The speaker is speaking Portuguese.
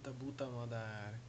Quanta puta modar.